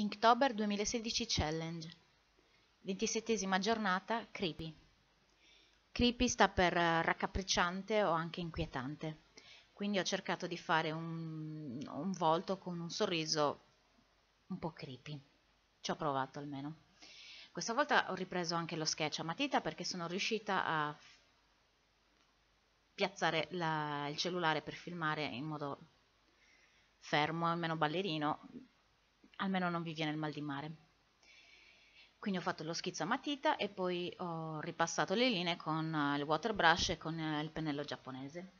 Inktober 2016 Challenge. 27esima giornata Creepy. Creepy sta per eh, raccapricciante o anche inquietante. Quindi ho cercato di fare un, un volto con un sorriso un po' creepy. Ci ho provato almeno. Questa volta ho ripreso anche lo sketch a matita perché sono riuscita a piazzare la, il cellulare per filmare in modo fermo, almeno ballerino, almeno non vi viene il mal di mare. Quindi ho fatto lo schizzo a matita e poi ho ripassato le linee con il water brush e con il pennello giapponese.